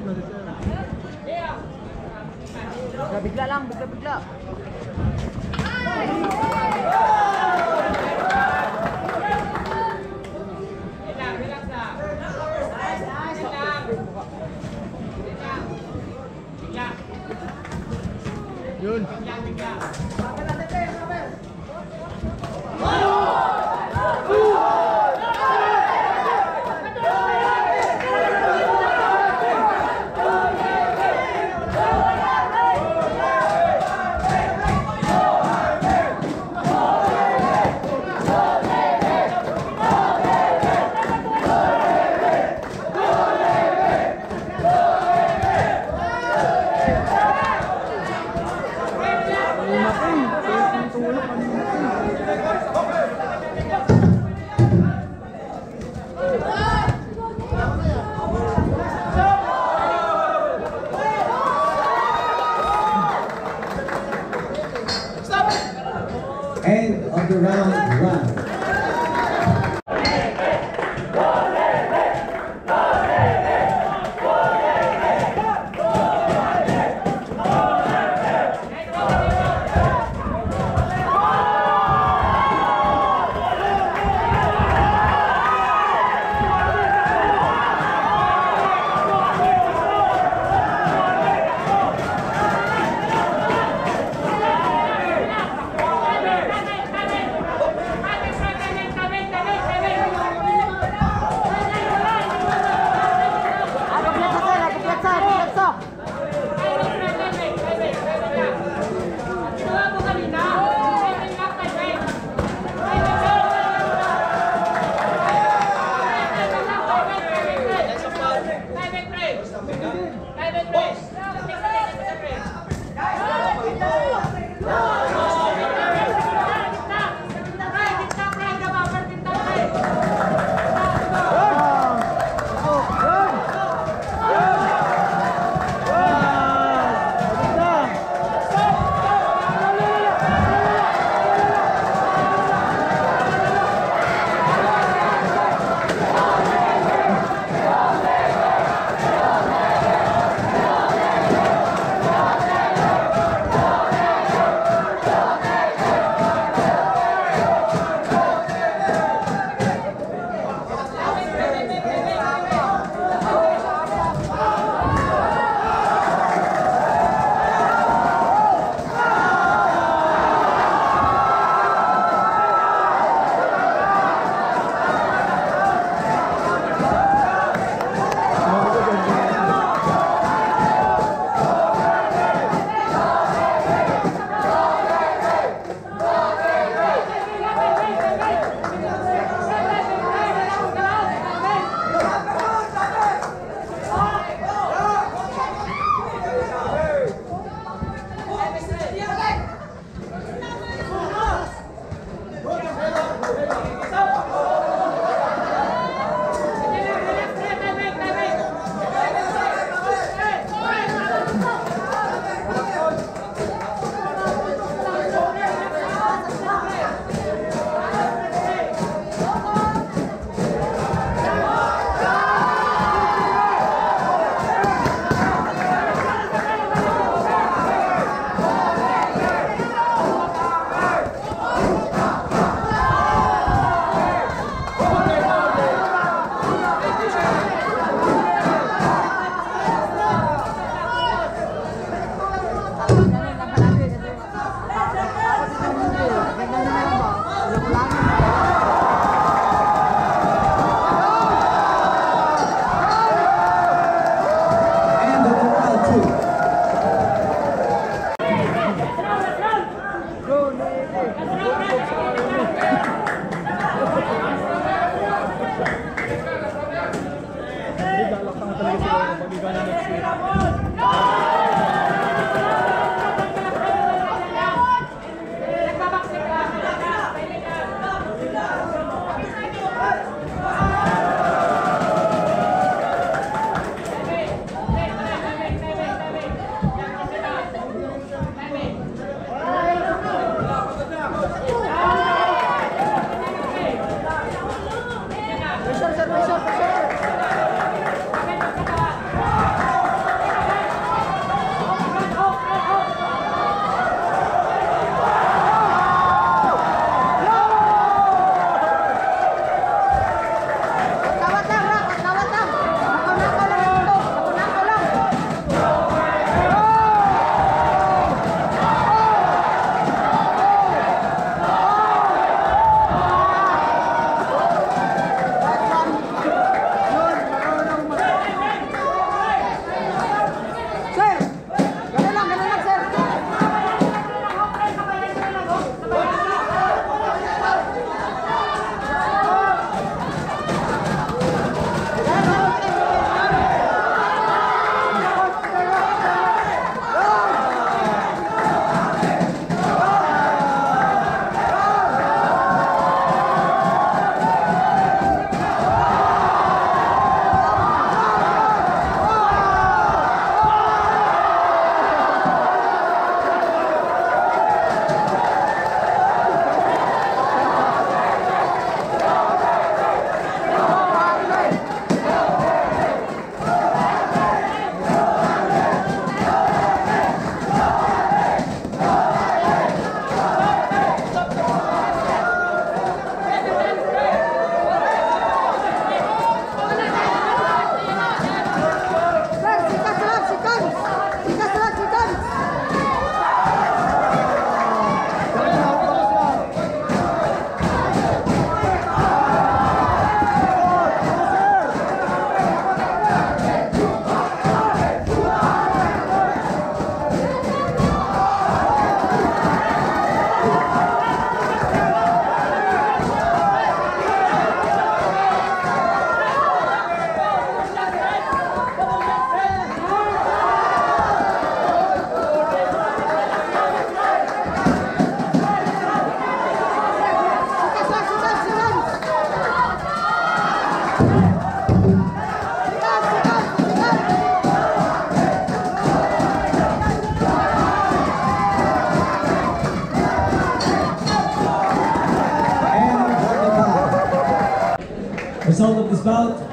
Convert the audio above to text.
Buka bigla lang, buka. Yun. End of the round one. Gracias. Song of his.